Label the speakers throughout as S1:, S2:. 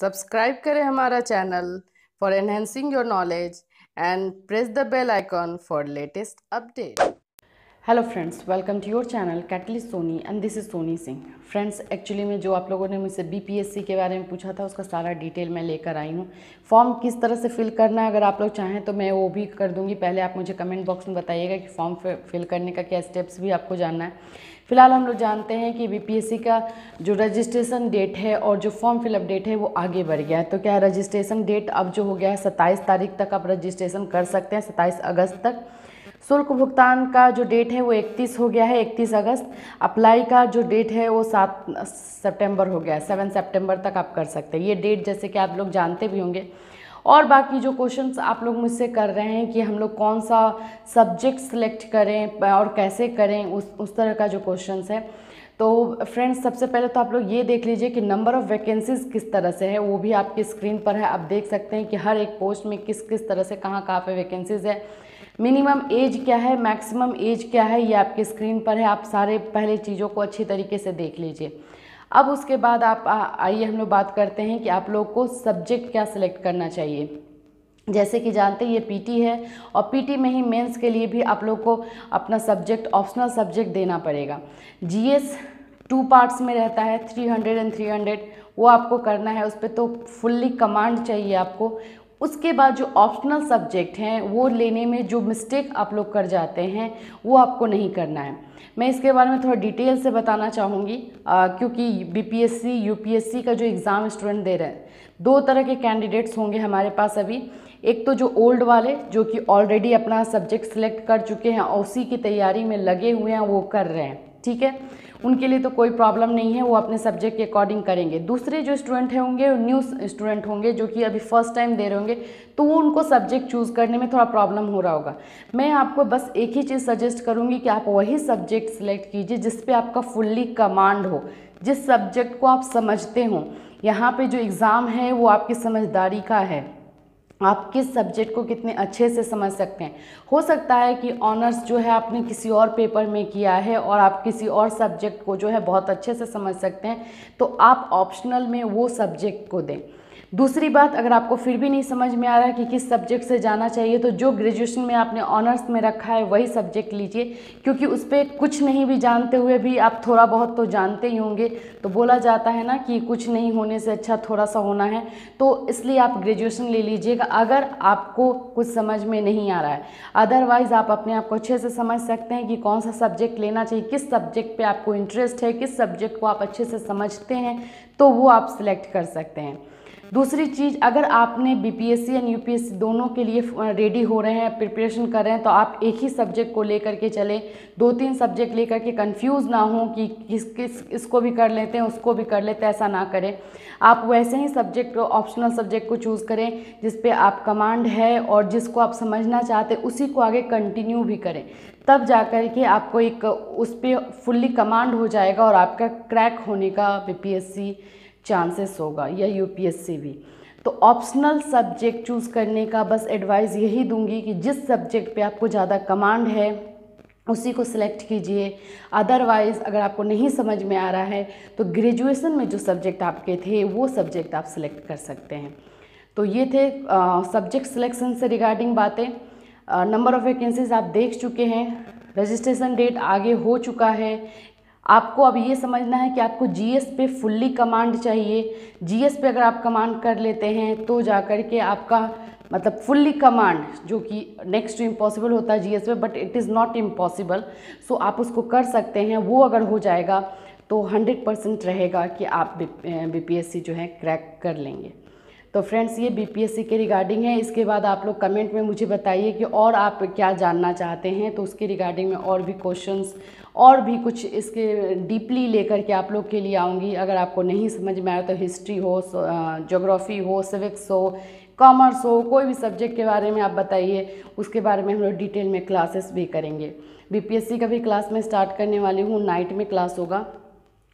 S1: Subscribe करें हमारा channel for enhancing your knowledge and press the bell icon for latest update hello friends welcome to your channel catalyst Soni and this is Soni Singh friends actually में जो आप लोगों ने मुझसे BPSC के बारे में पूछा था, उसका सारा डिटेल मैं लेकर आई हूँ। फॉर्म किस तरह से फिल करना है, अगर आप लोग चाहें तो मैं वो भी कर दूँगी। पहले आप मुझे कमेंट बॉक्स में बताइएगा कि फॉर्म फिल करने का क्या स्टेप्स भी आपको जानना है। फ़िलहाल हम लोग जानते हैं कि बीपीएससी का जो रजिस्ट्रेशन डेट है और जो फॉर्म फिलअप डेट है, वो आगे बढ़ गया है। तो क्या रजिस्ट्रेशन डेट अब जो हो गया है, सत्ताईस तारीख तक आप रजिस्ट्रेशन कर सकते हैं, सत्ताईस अगस्त तक। शुल्क भुगतान का जो डेट है वो 31 हो गया है 31 अगस्त। अप्लाई का जो डेट है वो सात सितंबर हो गया है, सेवन सितंबर तक आप कर सकते हैं। ये डेट जैसे कि आप लोग जानते भी होंगे। और बाकी जो क्वेश्चंस आप लोग मुझसे कर रहे हैं कि हम लोग कौन सा सब्जेक्ट सेलेक्ट करें और कैसे करें, उस उस तरह का जो क्वेश्चंस है। तो फ्रेंड्स सबसे पहले तो आप लोग ये देख लीजिए कि नंबर ऑफ़ वैकेंसीज़ किस तरह से है, वो भी आपकी स्क्रीन पर है। आप देख सकते हैं कि हर एक पोस्ट में किस किस तरह से कहाँ कहाँ पे वैकेंसीज़ है। मिनिमम एज क्या है, मैक्सिमम एज क्या है, ये आपके स्क्रीन पर है। आप सारे पहले चीज़ों को अच्छी तरीके से देख लीजिए। अब उसके बाद आप आइए हम लोग बात करते हैं कि आप लोग को सब्जेक्ट क्या सिलेक्ट करना चाहिए। जैसे कि जानते हैं, ये पीटी है और पीटी में ही मेंस के लिए भी आप लोग को अपना सब्जेक्ट, ऑप्शनल सब्जेक्ट देना पड़ेगा। जीएस टू पार्ट्स में रहता है 300 एंड 300 वो आपको करना है। उस पर तो फुल्ली कमांड चाहिए आपको। उसके बाद जो ऑप्शनल सब्जेक्ट हैं, वो लेने में जो मिस्टेक आप लोग कर जाते हैं, वो आपको नहीं करना है। मैं इसके बारे में थोड़ा डिटेल से बताना चाहूँगी क्योंकि बीपीएससी यूपीएससी का जो एग्ज़ाम स्टूडेंट दे रहे हैं, दो तरह के कैंडिडेट्स होंगे हमारे पास अभी। एक तो जो ओल्ड वाले, जो कि ऑलरेडी अपना सब्जेक्ट सेलेक्ट कर चुके हैं, और उसी की तैयारी में लगे हुए हैं, वो कर रहे हैं। ठीक है? उनके लिए तो कोई प्रॉब्लम नहीं है, वो अपने सब्जेक्ट के अकॉर्डिंग करेंगे। दूसरे जो स्टूडेंट होंगे न्यू स्टूडेंट होंगे, जो कि अभी फ़र्स्ट टाइम दे रहे होंगे तो वो उनको सब्जेक्ट चूज़ करने में थोड़ा प्रॉब्लम हो रहा होगा। मैं आपको बस एक ही चीज़ सजेस्ट करूँगी कि आप वही सब्जेक्ट सिलेक्ट कीजिए जिस पर आपका फुल्ली कमांड हो, जिस सब्जेक्ट को आप समझते हों। यहाँ पे जो एग्ज़ाम है, वो आपकी समझदारी का है। आप किस सब्जेक्ट को कितने अच्छे से समझ सकते हैं? हो सकता है कि ऑनर्स जो है आपने किसी और पेपर में किया है और आप किसी और सब्जेक्ट को जो है बहुत अच्छे से समझ सकते हैं तो आप ऑप्शनल में वो सब्जेक्ट को दें। दूसरी बात, अगर आपको फिर भी नहीं समझ में आ रहा है कि किस सब्जेक्ट से जाना चाहिए तो जो ग्रेजुएशन में आपने ऑनर्स में रखा है, वही सब्जेक्ट लीजिए। क्योंकि उस पर कुछ नहीं भी जानते हुए भी आप थोड़ा बहुत तो जानते ही होंगे। तो बोला जाता है ना कि कुछ नहीं होने से अच्छा थोड़ा सा होना है। तो इसलिए आप ग्रेजुएशन ले लीजिएगा, अगर आपको कुछ समझ में नहीं आ रहा है। अदरवाइज़ आप अपने आप को अच्छे से समझ सकते हैं कि कौन सा सब्जेक्ट लेना चाहिए, किस सब्जेक्ट पर आपको इंटरेस्ट है, किस सब्जेक्ट को आप अच्छे से समझते हैं तो वो आप सिलेक्ट कर सकते हैं। दूसरी चीज़, अगर आपने बीपीएससी एंड यूपीएससी दोनों के लिए रेडी हो रहे हैं प्रिपरेशन कर रहे हैं तो आप एक ही सब्जेक्ट को लेकर के चलें। दो तीन सब्जेक्ट लेकर के कंफ्यूज ना हो कि किस किस इसको भी कर लेते हैं, उसको भी कर लेते हैं, ऐसा ना करें। आप वैसे ही सब्जेक्ट ऑप्शनल सब्जेक्ट को चूज़ करें, जिस पे आप कमांड है और जिसको आप समझना चाहते उसी को आगे कंटिन्यू भी करें। तब जा कर के आपको एक, उस पर फुल्ली कमांड हो जाएगा और आपका क्रैक होने का बीपीएससी चांसेस होगा, या यूपीएससी भी। तो ऑप्शनल सब्जेक्ट चूज़ करने का बस एडवाइस यही दूँगी कि जिस सब्जेक्ट पे आपको ज़्यादा कमांड है, उसी को सिलेक्ट कीजिए। अदरवाइज़ अगर आपको नहीं समझ में आ रहा है तो ग्रेजुएशन में जो सब्जेक्ट आपके थे, वो सब्जेक्ट आप सिलेक्ट कर सकते हैं। तो ये थे सब्जेक्ट सिलेक्शन से रिगार्डिंग बातें। नंबर ऑफ़ वैकेंसीज आप देख चुके हैं। रजिस्ट्रेशन डेट आगे हो चुका है। आपको अब ये समझना है कि आपको जीएस पे फुल्ली कमांड चाहिए। जीएस पे अगर आप कमांड कर लेते हैं तो जा कर के आपका मतलब फुल्ली कमांड जो कि नेक्स्ट इम्पॉसिबल होता है जीएस पे but it is not impossible so आप उसको कर सकते हैं। वो अगर हो जाएगा तो हंड्रेड परसेंट रहेगा कि आप बी पी जो है क्रैक कर लेंगे। तो फ्रेंड्स ये बीपीएससी के रिगार्डिंग है। इसके बाद आप लोग कमेंट में मुझे बताइए कि और आप क्या जानना चाहते हैं। तो उसके रिगार्डिंग में और भी क्वेश्चंस और भी कुछ इसके डीपली लेकर के आप लोग के लिए आऊँगी। अगर आपको नहीं समझ में आया तो हिस्ट्री हो जोग्राफ़ी हो सिविक्स हो कॉमर्स हो, कोई भी सब्जेक्ट के बारे में आप बताइए। उसके बारे में हम लोग डिटेल में क्लासेस भी करेंगे। बीपीएससी का भी क्लास में स्टार्ट करने वाली हूँ। नाइट में क्लास होगा।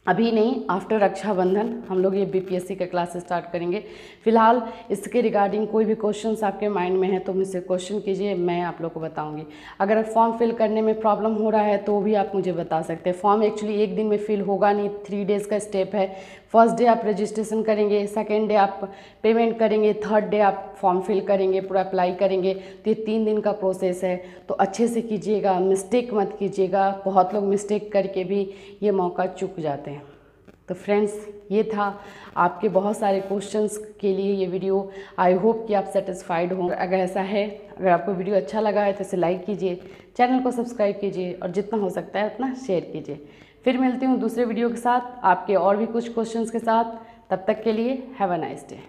S1: अभी नहीं आफ्टर रक्षाबंधन हम लोग ये बीपीएससी का क्लास स्टार्ट करेंगे। फ़िलहाल इसके रिगार्डिंग कोई भी क्वेश्चन आपके माइंड में है तो मुझसे क्वेश्चन कीजिए, मैं आप लोग को बताऊँगी। अगर फॉर्म फिल करने में प्रॉब्लम हो रहा है तो भी आप मुझे बता सकते हैं। फॉर्म एक्चुअली एक दिन में फिल होगा नहीं थ्री डेज़ का स्टेप है। फ़र्स्ट डे आप रजिस्ट्रेशन करेंगे सेकेंड डे आप पेमेंट करेंगे थर्ड डे आप फॉर्म फिल करेंगे, पूरा अप्लाई करेंगे तो ये तीन दिन का प्रोसेस है। तो अच्छे से कीजिएगा मिस्टेक मत कीजिएगा, बहुत लोग मिस्टेक करके भी ये मौका चुक जाते हैं। तो फ्रेंड्स ये था आपके बहुत सारे क्वेश्चंस के लिए ये वीडियो आई होप कि आप सेटिस्फाइड हों। अगर ऐसा है, अगर आपको वीडियो अच्छा लगा है तो इसे लाइक कीजिए चैनल को सब्सक्राइब कीजिए, और जितना हो सकता है उतना शेयर कीजिए। फिर मिलती हूँ दूसरे वीडियो के साथ, आपके और भी कुछ क्वेश्चंस के साथ। तब तक के लिए हैव अ नाइस डे